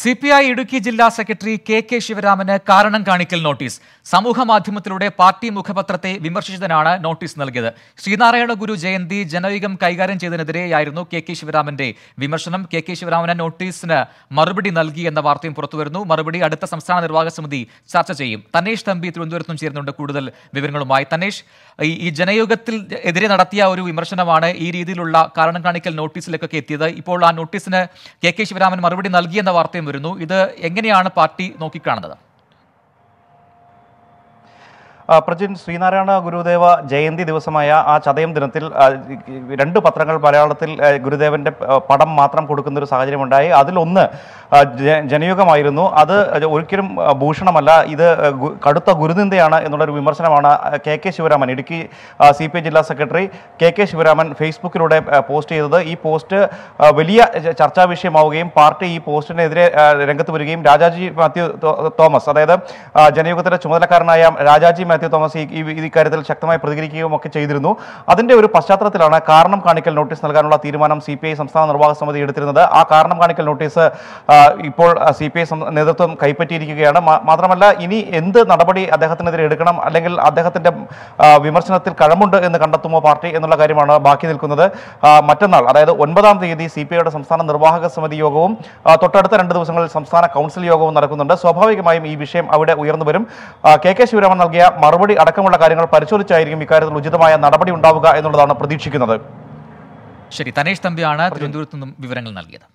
C P I Idukki ജില്ലാ secretary K K ശിവരാമന് കാരണം കാണിക്കൽ നോട്ടീസ്. സമൂഹ മാധ്യമത്തിലൂടെ പാർട്ടി മുഖപത്രത്തെ വിമർശിച്ചതിനാണ് നോട്ടീസ് നൽകിയത്. ശ്രീനാരായണ ഗുരു ജയന്തി ജനയുഗം കൈകാര്യം ചെയ്തതിനെതിരെയായിരുന്നു കെ കെ ശിവരാമന്റെ വിമർശനം. കെ കെ ശിവരാമന് നോട്ടീസിന് മറുപടി നൽകി എന്ന വാർത്തയും പുറത്തുവരുന്നു. മറുപടി അടുത്ത സംസ്ഥാന നിർവാഹക സമിതി ചർച്ച ചെയ്യും. തനേഷ് തമ്പി തിരുവനന്തപുരത്തും ചേരുന്നുണ്ട്. കൂടുതൽ വിവരങ്ങളുമായി തന്നേഷ്. ഈ ജനയോഗത്തിൽ എതിരെ നടത്തിയ ഒരു വിമർശനമാണ് ഈ രീതിയിലുള്ള കാരണം കാണിക്കൽ നോട്ടീസിലേക്കൊക്കെ എത്തിയത്. ഇപ്പോൾ ആ നോട്ടീസിന് കെ കെ ശിവരാമൻ മറുപടി നൽകിയെന്ന വാർത്തയും വരുന്നു. ഇത് എങ്ങനെയാണ് പാർട്ടി നോക്കിക്കാണുന്നത്? പ്രജിൻ ശ്രീനാരായണ ഗുരുദേവ ജയന്തി ദിവസമായ ആ ചതയം ദിനത്തിൽ രണ്ട് പത്രങ്ങൾ മലയാളത്തിൽ ഗുരുദേവന്റെ പടം മാത്രം കൊടുക്കുന്ന ഒരു സാഹചര്യമുണ്ടായി. അതിലൊന്ന് ജനയുഗമായിരുന്നു. അത് ഒരിക്കലും ഭൂഷണമല്ല. ഇത് കടുത്ത ഗുരുനിന്ദയാണ് എന്നുള്ളൊരു വിമർശനമാണ് K K Sivaraman Idukki C P I ജില്ലാ സെക്രട്ടറി കെ കെ ശിവരാമൻ ഫേസ്ബുക്കിലൂടെ പോസ്റ്റ് ചെയ്തത്. ഈ പോസ്റ്റ് വലിയ ചർച്ചാ വിഷയമാവുകയും പാർട്ടി ഈ പോസ്റ്റിനെതിരെ രംഗത്ത് വരികയും രാജാജി മാത്യു തോമസ് അതായത് ജനയുഗത്തിന്റെ ചുമതലക്കാരനായ രാജാജി മാത്യു തോമസ് ഈ കാര്യത്തിൽ ശക്തമായി പ്രതികരിക്കുകയും ഒക്കെ ചെയ്തിരുന്നു. അതിന്റെ ഒരു പശ്ചാത്തലത്തിലാണ് കാരണം കാണിക്കൽ നോട്ടീസ് നൽകാനുള്ള തീരുമാനം സി സംസ്ഥാന നിർവാഹക സമിതി എടുത്തിരുന്നത്. ആ കാരണം കാണിക്കൽ നോട്ടീസ് ഇപ്പോൾ സി പി ഐ നേതൃത്വം കൈപ്പറ്റിയിരിക്കുകയാണ്. മാത്രമല്ല ഇനി എന്ത് നടപടി അദ്ദേഹത്തിനെതിരെ എടുക്കണം? അല്ലെങ്കിൽ അദ്ദേഹത്തിന്റെ വിമർശനത്തിൽ കഴമുണ്ട് എന്ന് കണ്ടെത്തുമോ പാർട്ടി എന്നുള്ള കാര്യമാണ് ബാക്കി നിൽക്കുന്നത്. മറ്റന്നാൾ അതായത് ഒൻപതാം തീയതി സി പി ഐയുടെ സംസ്ഥാന നിർവാഹക സമിതി യോഗവും തൊട്ടടുത്ത രണ്ട് ദിവസങ്ങളിൽ സംസ്ഥാന കൗൺസിൽ യോഗവും നടക്കുന്നുണ്ട്. സ്വാഭാവികമായും ഈ വിഷയം അവിടെ ഉയർന്നു വരും. കെ കെ ശിവരാമൻ നൽകിയ മറുപടി അടക്കമുള്ള കാര്യങ്ങൾ പരിശോധിച്ചായിരിക്കും ഇക്കാര്യത്തിൽ ഉചിതമായ നടപടി ഉണ്ടാവുക എന്നുള്ളതാണ് പ്രതീക്ഷിക്കുന്നത്. ശരി തനേഷ് തമ്പിയാണ് തിരുവനന്തപുരത്ത് നിന്നും വിവരങ്ങൾ നൽകിയത്.